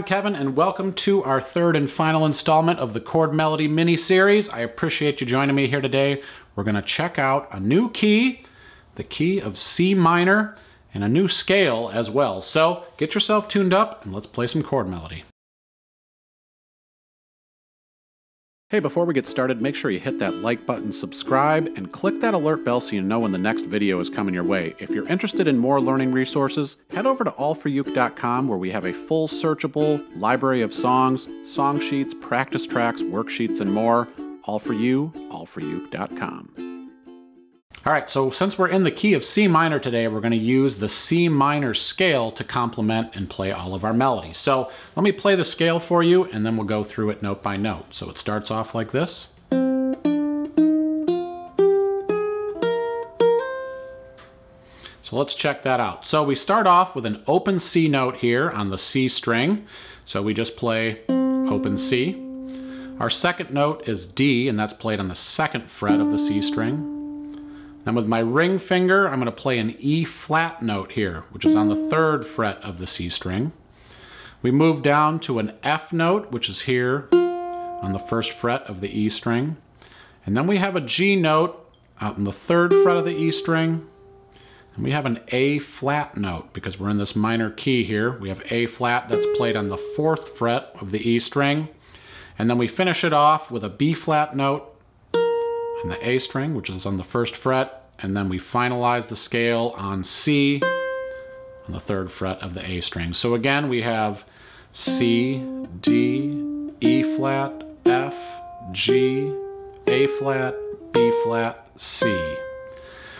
I'm Kevin, and welcome to our third and final installment of the Chord Melody mini series. I appreciate you joining me here today. We're going to check out a new key, the key of C minor, and a new scale as well. So get yourself tuned up and let's play some chord melody. Hey, before we get started, make sure you hit that like button, subscribe, and click that alert bell so you know when the next video is coming your way. If you're interested in more learning resources, head over to allforuke.com where we have a full searchable library of songs, song sheets, practice tracks, worksheets, and more. All for you, allforuke.com. All right, so since we're in the key of C minor today, we're going to use the C minor scale to complement and play all of our melodies. So let me play the scale for you, and then we'll go through it note by note. So it starts off like this. So let's check that out. So we start off with an open C note here on the C string. So we just play open C. Our second note is D, and that's played on the second fret of the C string. Then with my ring finger, I'm going to play an E flat note here, which is on the mm. third fret of the C string. We move down to an F note, which is here on the first fret of the E string. And then we have a G note out in the third fret of the E string. And we have an A flat note because we're in this minor key here. We have A flat that's played on the fourth fret of the E string. And then we finish it off with a B flat note and the A string, which is on the first fret, and then we finalize the scale on C on the third fret of the A string. So again, we have C, D, E flat, F, G, A flat, B flat, C.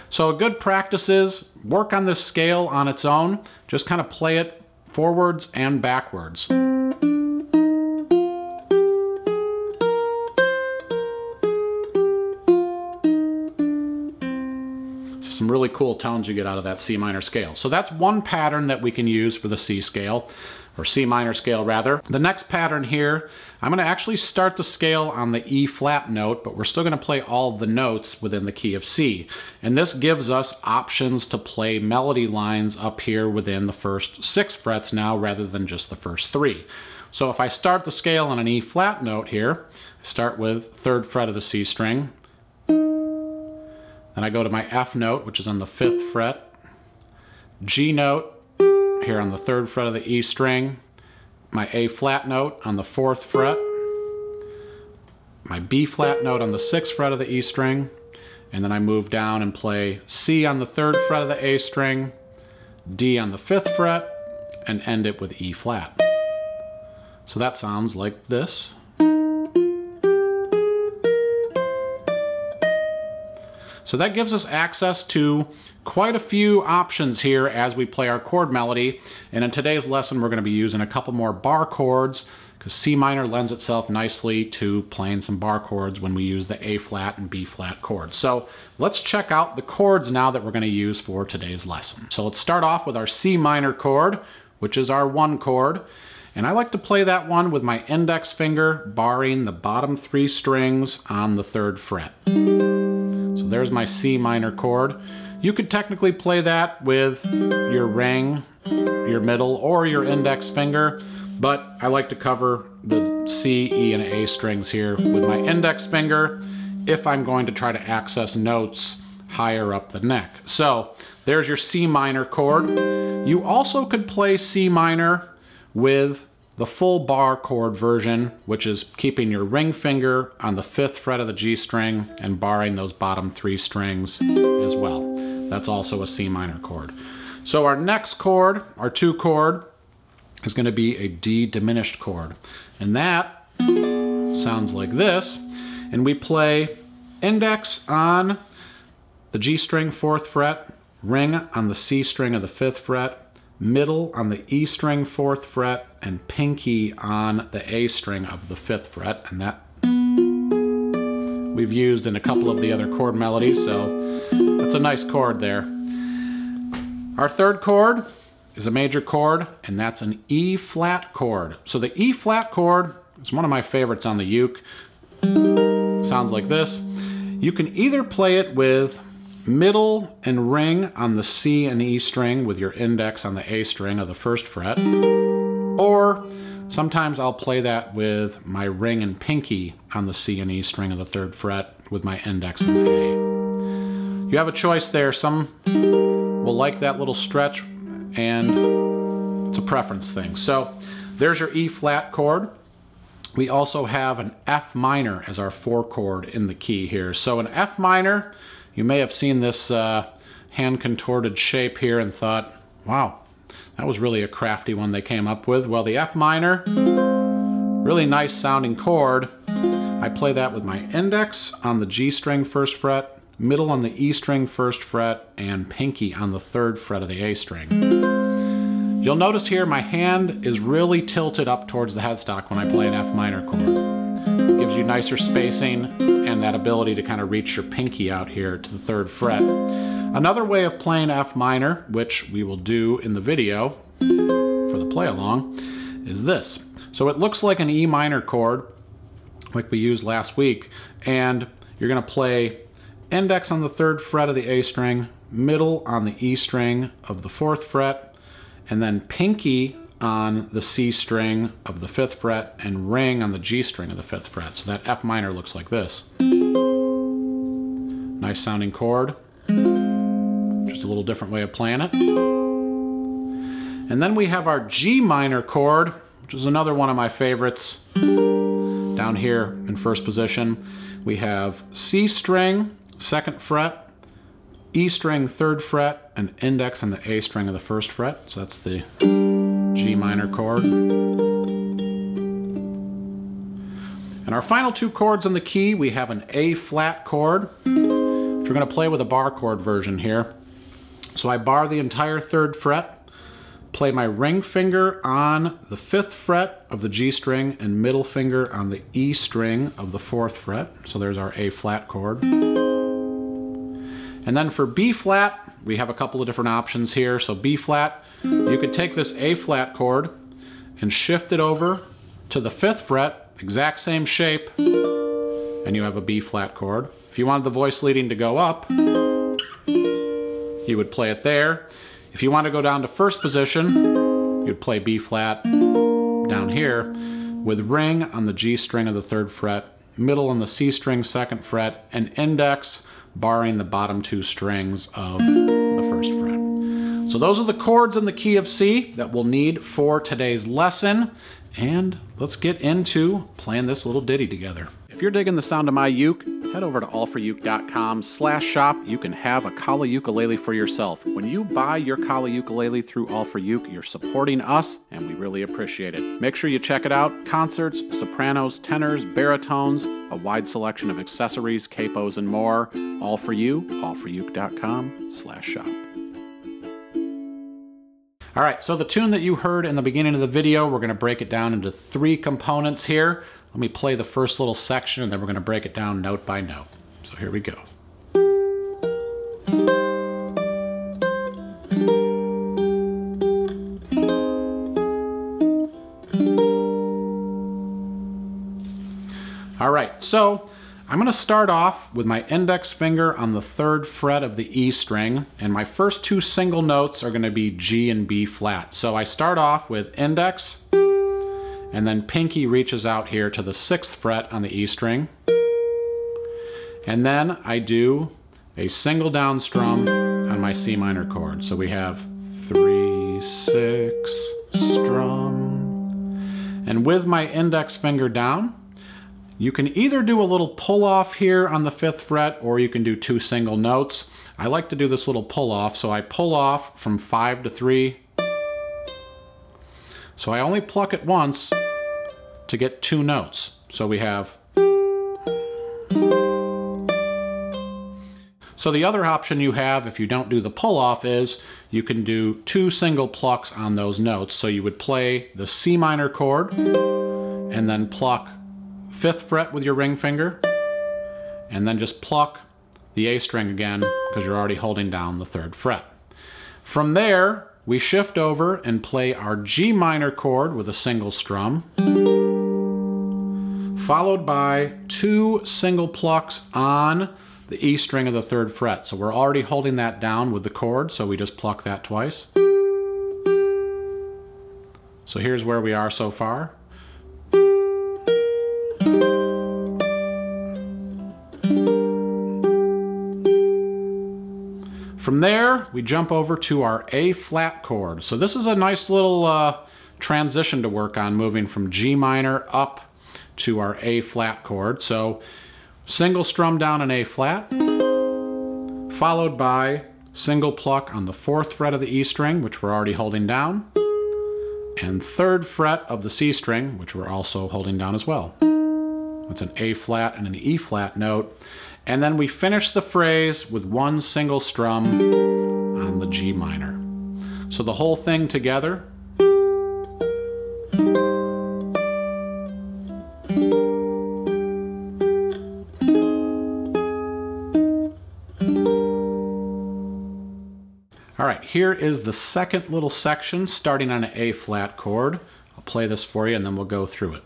So a good practice is work on this scale on its own. Just kind of play it forwards and backwards. Really cool tones you get out of that C minor scale. So that's one pattern that we can use for the C scale, or C minor scale rather. The next pattern here, I'm gonna actually start the scale on the E flat note, but we're still gonna play all the notes within the key of C. And this gives us options to play melody lines up here within the first six frets now, rather than just the first three. So if I start the scale on an E flat note here, start with third fret of the C string, then I go to my F note, which is on the fifth fret, G note here on the third fret of the E string, my A flat note on the fourth fret, my B flat note on the sixth fret of the E string, and then I move down and play C on the third fret of the A string, D on the fifth fret, and end it with E flat. So that sounds like this. So that gives us access to quite a few options here as we play our chord melody. And in today's lesson, we're going to be using a couple more bar chords because C minor lends itself nicely to playing some bar chords when we use the A flat and B flat chords. So let's check out the chords now that we're going to use for today's lesson. So let's start off with our C minor chord, which is our one chord. And I like to play that one with my index finger barring the bottom three strings on the third fret. There's my C minor chord. You could technically play that with your ring, your middle, or your index finger, but I like to cover the C, E, and A strings here with my index finger if I'm going to try to access notes higher up the neck. So there's your C minor chord. You also could play C minor with the full bar chord version, which is keeping your ring finger on the fifth fret of the G string and barring those bottom three strings as well. That's also a C minor chord. So our next chord, our two chord, is gonna be a D diminished chord. And that sounds like this. And we play index on the G string fourth fret, ring on the C string of the fifth fret, middle on the E string fourth fret, and pinky on the A string of the fifth fret, and that we've used in a couple of the other chord melodies, so that's a nice chord there. Our third chord is a major chord, and that's an E flat chord. So the E flat chord is one of my favorites on the uke. Sounds like this. You can either play it with middle and ring on the C and E string with your index on the A string of the first fret, or Sometimes I'll play that with my ring and pinky on the C and E string of the third fret with my index and the A. You have a choice there. Some will like that little stretch and it's a preference thing. So there's your E flat chord. We also have an F minor as our four chord in the key here. So an F minor, you may have seen this uh, hand contorted shape here and thought, wow, that was really a crafty one they came up with. Well, the F minor, really nice sounding chord. I play that with my index on the G string first fret, middle on the E string first fret, and pinky on the third fret of the A string. You'll notice here my hand is really tilted up towards the headstock when I play an F minor chord. It gives you nicer spacing that ability to kind of reach your pinky out here to the third fret. Another way of playing F minor, which we will do in the video for the play along, is this. So it looks like an E minor chord, like we used last week, and you're gonna play index on the third fret of the A string, middle on the E string of the fourth fret, and then pinky on the C string of the fifth fret and ring on the G string of the fifth fret. So that F minor looks like this. Nice sounding chord. Just a little different way of playing it. And then we have our G minor chord, which is another one of my favorites. Down here in first position, we have C string, second fret, E string, third fret, and index on the A string of the first fret. So that's the G minor chord. And our final two chords on the key, we have an A flat chord, which we're gonna play with a bar chord version here. So I bar the entire third fret, play my ring finger on the fifth fret of the G string and middle finger on the E string of the fourth fret. So there's our A flat chord. And then for B flat, we have a couple of different options here. So B flat, you could take this A flat chord and shift it over to the fifth fret, exact same shape, and you have a B flat chord. If you wanted the voice leading to go up, you would play it there. If you want to go down to first position, you'd play B flat down here with ring on the G string of the third fret, middle on the C string second fret, and index barring the bottom two strings of the first fret. So those are the chords in the key of C that we'll need for today's lesson. And let's get into playing this little ditty together. If you're digging the sound of my uke, head over to allforuke.com slash shop. You can have a Kala ukulele for yourself. When you buy your Kala ukulele through All for Uke, you're supporting us, and we really appreciate it. Make sure you check it out. Concerts, sopranos, tenors, baritones, a wide selection of accessories, capos, and more. All for you, allforuke.com slash shop. All right, so the tune that you heard in the beginning of the video, we're gonna break it down into three components here. Let me play the first little section and then we're gonna break it down note by note. So here we go. All right, so I'm gonna start off with my index finger on the third fret of the E string, and my first two single notes are gonna be G and B flat. So I start off with index, and then pinky reaches out here to the sixth fret on the E string. And then I do a single down strum on my C minor chord. So we have three, six, strum. And with my index finger down, you can either do a little pull off here on the fifth fret or you can do two single notes. I like to do this little pull off, so I pull off from five to three. So I only pluck it once to get two notes. So we have. So the other option you have if you don't do the pull off is you can do two single plucks on those notes. So you would play the C minor chord and then pluck fifth fret with your ring finger, and then just pluck the A string again because you're already holding down the third fret. From there, we shift over and play our G minor chord with a single strum, followed by two single plucks on the E string of the third fret. So we're already holding that down with the chord, so we just pluck that twice. So here's where we are so far. From there, we jump over to our A flat chord. So this is a nice little uh, transition to work on, moving from G minor up to our A flat chord. So single strum down an A flat, followed by single pluck on the fourth fret of the E string, which we're already holding down, and third fret of the C string, which we're also holding down as well. That's an A flat and an E flat note. And then we finish the phrase with one single strum on the G minor. So the whole thing together. All right, here is the second little section starting on an A flat chord. I'll play this for you and then we'll go through it.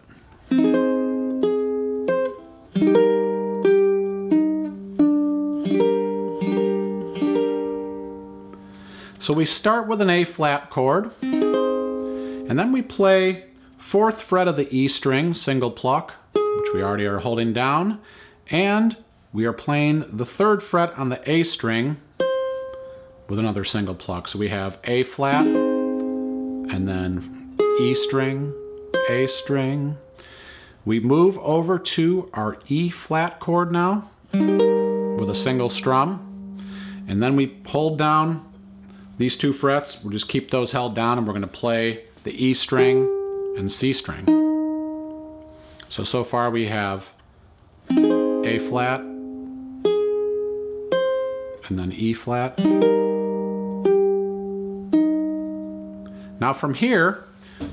So we start with an A flat chord, and then we play fourth fret of the E string, single pluck, which we already are holding down, and we are playing the third fret on the A string with another single pluck. So we have A flat, and then E string, A string. We move over to our E flat chord now with a single strum, and then we hold down these two frets, we'll just keep those held down and we're going to play the E string and C string. So, so far we have A flat, and then E flat. Now from here,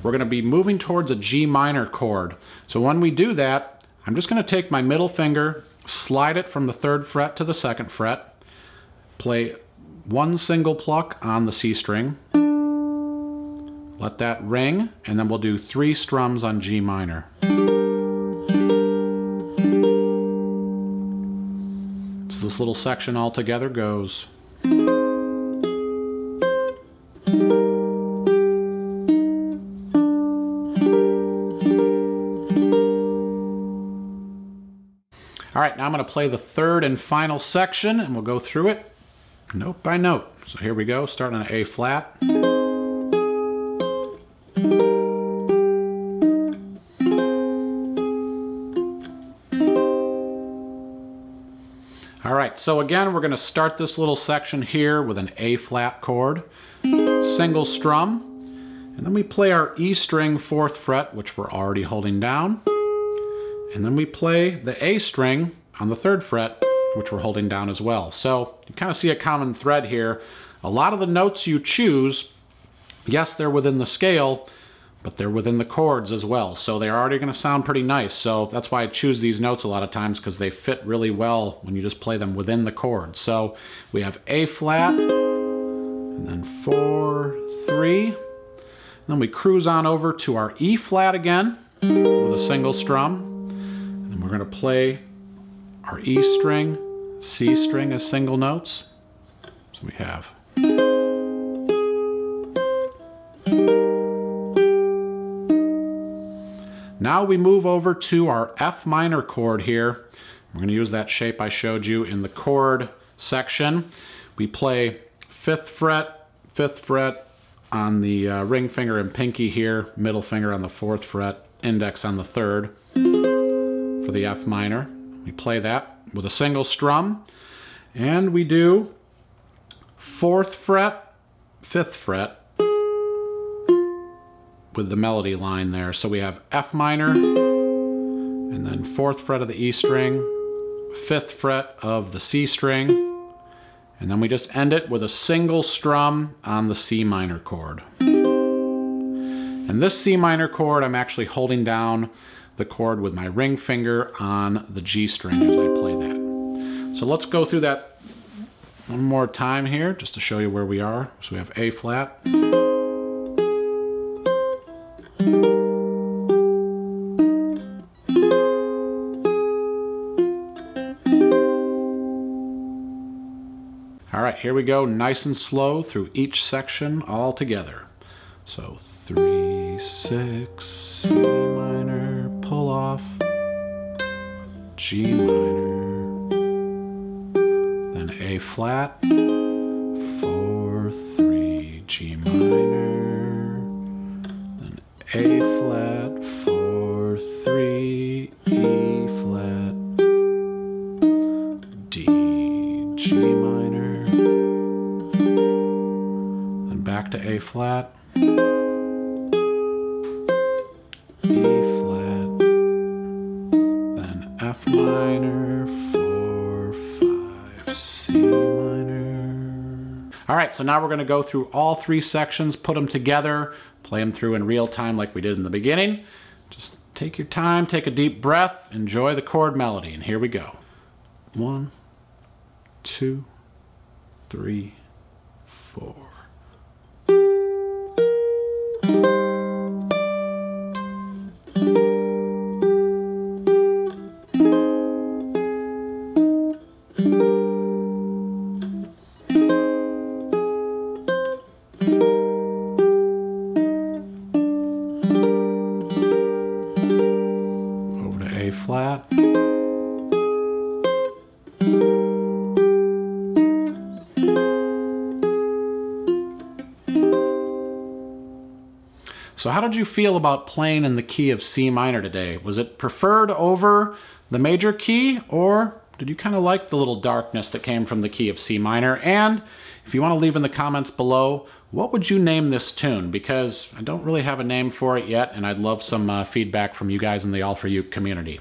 we're going to be moving towards a G minor chord. So when we do that, I'm just going to take my middle finger, slide it from the third fret to the second fret, play one single pluck on the C string, let that ring, and then we'll do three strums on G minor. So this little section all together goes. All right, now I'm going to play the third and final section and we'll go through it note by note. So here we go, starting on A flat. All right, so again, we're gonna start this little section here with an A flat chord, single strum, and then we play our E string fourth fret, which we're already holding down, and then we play the A string on the third fret, which we're holding down as well. So you kind of see a common thread here. A lot of the notes you choose, yes, they're within the scale, but they're within the chords as well. So they're already going to sound pretty nice. So that's why I choose these notes a lot of times because they fit really well when you just play them within the chord. So we have A flat, and then four, three. then we cruise on over to our E flat again with a single strum. And we're going to play our E string, C string as single notes. So we have Now we move over to our F minor chord here. We're going to use that shape I showed you in the chord section. We play fifth fret, fifth fret on the uh, ring finger and pinky here, middle finger on the fourth fret, index on the third for the F minor. We play that with a single strum, and we do fourth fret, fifth fret with the melody line there. So we have F minor, and then fourth fret of the E string, fifth fret of the C string, and then we just end it with a single strum on the C minor chord. And this C minor chord, I'm actually holding down the chord with my ring finger on the G string as I play that. So let's go through that one more time here just to show you where we are. So we have A flat. All right, here we go, nice and slow through each section all together. So three, six, C minor, pull off, G minor, then A flat, 4, 3, G minor, then A flat, 4, 3, E flat, D, G minor, then back to A flat, right, so now we're gonna go through all three sections, put them together, play them through in real time like we did in the beginning. Just take your time, take a deep breath, enjoy the chord melody, and here we go. One, two, three, four. Flat. So how did you feel about playing in the key of C minor today? Was it preferred over the major key or did you kind of like the little darkness that came from the key of C minor? And if you want to leave in the comments below, what would you name this tune? Because I don't really have a name for it yet, and I'd love some uh, feedback from you guys in the All For Uke community.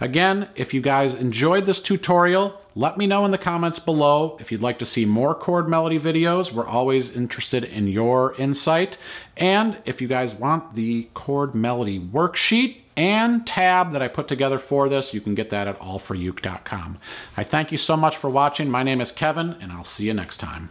Again, if you guys enjoyed this tutorial, let me know in the comments below if you'd like to see more chord melody videos. We're always interested in your insight. And if you guys want the chord melody worksheet and tab that I put together for this, you can get that at allforuke.com. I thank you so much for watching. My name is Kevin, and I'll see you next time.